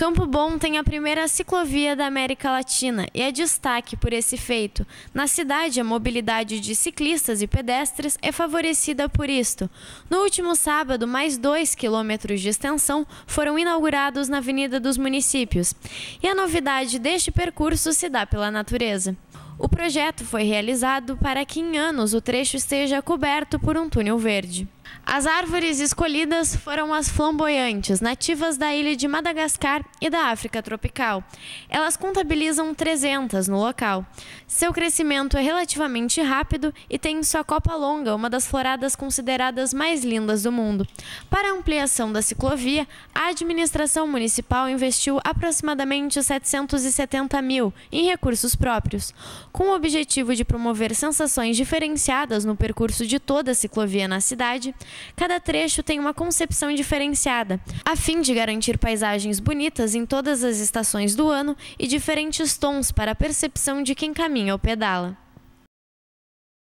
Campo Bom tem a primeira ciclovia da América Latina e é destaque por esse feito. Na cidade, a mobilidade de ciclistas e pedestres é favorecida por isto. No último sábado, mais dois quilômetros de extensão foram inaugurados na Avenida dos Municípios. E a novidade deste percurso se dá pela natureza. O projeto foi realizado para que em anos o trecho esteja coberto por um túnel verde. As árvores escolhidas foram as flamboyantes, nativas da ilha de Madagascar e da África tropical. Elas contabilizam 300 no local. Seu crescimento é relativamente rápido e tem em sua copa longa uma das floradas consideradas mais lindas do mundo. Para a ampliação da ciclovia, a administração municipal investiu aproximadamente 770 mil em recursos próprios, com o objetivo de promover sensações diferenciadas no percurso de toda a ciclovia na cidade cada trecho tem uma concepção diferenciada, a fim de garantir paisagens bonitas em todas as estações do ano e diferentes tons para a percepção de quem caminha ou pedala.